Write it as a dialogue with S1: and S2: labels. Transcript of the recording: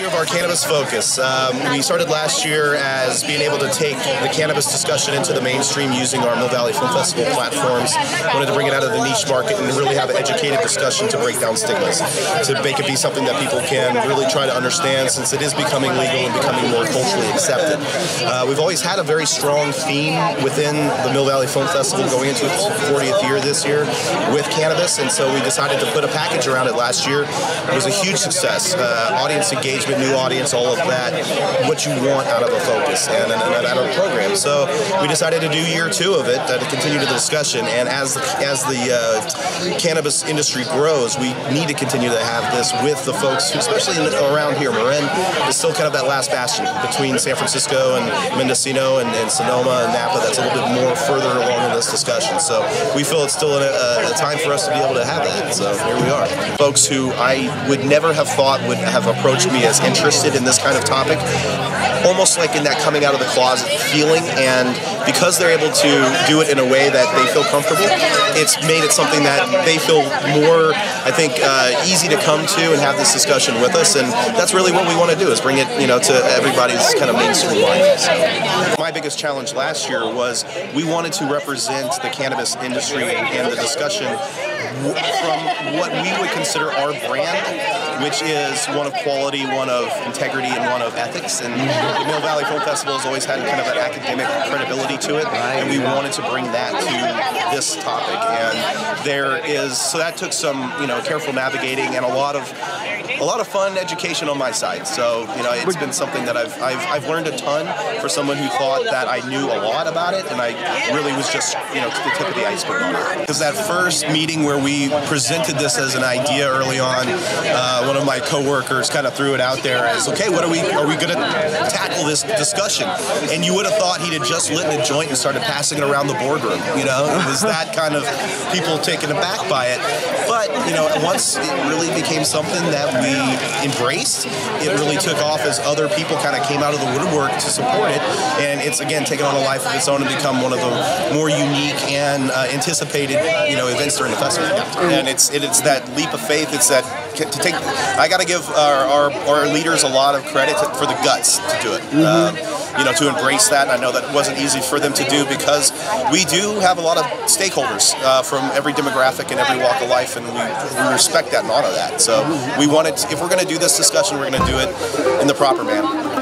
S1: year of our cannabis focus. Um, we started last year as being able to take the cannabis discussion into the mainstream using our Mill Valley Film Festival platforms. Wanted to bring it out of the niche market and really have an educated discussion to break down stigmas, to make it be something that people can really try to understand since it is becoming legal and becoming more culturally accepted. Uh, we've always had a very strong theme within the Mill Valley Film Festival going into its 40th year this year with cannabis, and so we decided to put a package around it last year. It was a huge success. Uh, audience engagement, new audience, all of that, what you want out of a focus and, and, and out of a program. So we decided to do year two of it uh, to continue the discussion. And as the, as the uh, cannabis industry grows, we need to continue to have this with the folks, who, especially in, around here. Marin is still kind of that last bastion between San Francisco and Mendocino and, and Sonoma and Napa. That's a little bit more further along in this discussion. So we feel it's still a, a, a time for us to be able to have that. So here we are. Folks who I would never have thought would have approached me as interested in this kind of topic, almost like in that coming out of the closet feeling. And because they're able to do it in a way that they feel comfortable, it's made it something that they feel more, I think, uh, easy to come to and have this discussion with us. And that's really what we want to do is bring it, you know, to everybody's kind of mainstream life. My biggest challenge last year was we wanted to represent the cannabis industry and the discussion from what we would consider our brand, which is one of quality, one of integrity, and one of ethics. And the Mill Valley Film Festival has always had kind of an academic credibility to it, and we wanted to bring that to this topic. And there is so that took some you know careful navigating and a lot of a lot of fun education on my side. So you know it's been something that I've I've, I've learned a ton for someone who thought that I knew a lot about it, and I really was just you know the tip of the iceberg on it. Because that first meeting where we presented this as an idea early on, uh, one of my coworkers kind of threw it out there as, okay, what are we are we going to tackle this discussion? And you would have thought he'd have just lit a joint and started passing it around the boardroom. You know, it was that kind of people taken aback by it. But you know, once it really became something that we embraced, it really took off as other people kind of came out of the woodwork to support it, and it's again taken on a life of its own and become one of the more unique and uh, anticipated you know events during the festival and it's it, it's that leap of faith. It's that to take. I got to give our, our, our leaders a lot of credit to, for the guts to do it. Mm-hmm. Uh, you know, to embrace that. And I know that wasn't easy for them to do because we do have a lot of stakeholders uh, from every demographic and every walk of life, and we, we respect that and honor that. So we wanted, to, if we're going to do this discussion, we're going to do it in the proper manner.